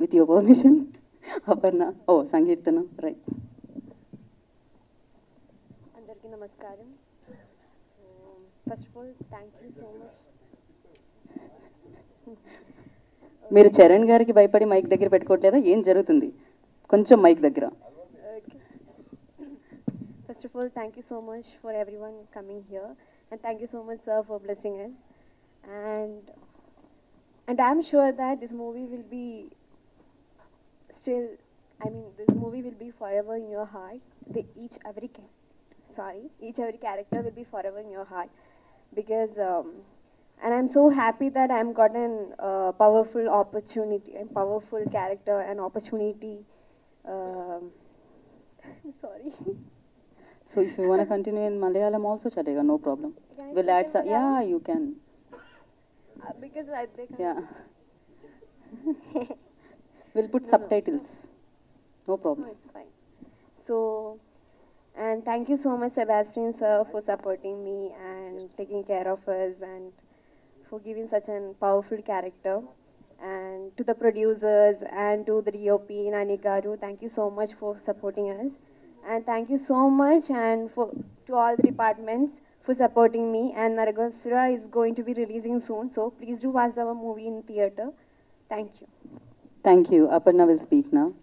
With your permission Aparna ఓ Sankeerthana right. అందరికీ నమస్కారం. First of all thank you so much మీరు చరణ్ గారికి భయపడి మైక్ దగ్గర పెట్టుకోవట్లేదా? ఏం జరుగుతుంది? కొంచెం మైక్ దగ్గర. First of all thank you so much for everyone coming here and thank you so much sir for blessing and and I'm sure that this movie will be still, I mean, this movie will be forever in your heart. They each every sorry, each every character will be forever in your heart because. Um, and I'm so happy that I'm gotten a powerful opportunity, a powerful character, an opportunity. Um, sorry. So if you want to continue in Malayalam also, Chadega, no problem. Can we'll add some. Yeah, you can. Uh, because I think. Yeah. Put subtitles. No, no problem. No, it's fine. So, and thank you so much, Sebastian sir, for supporting me and taking care of us and for giving such a powerful character. And to the producers and to the DOP, Nani Garu, thank you so much for supporting us. And thank you so much and for to all the departments for supporting me. And Narakasura is going to be releasing soon, so please do watch our movie in theatre. Thank you. Thank you. Aparna will speak now.